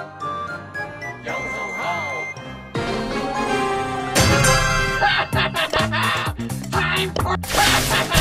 Yo ho ho! Time for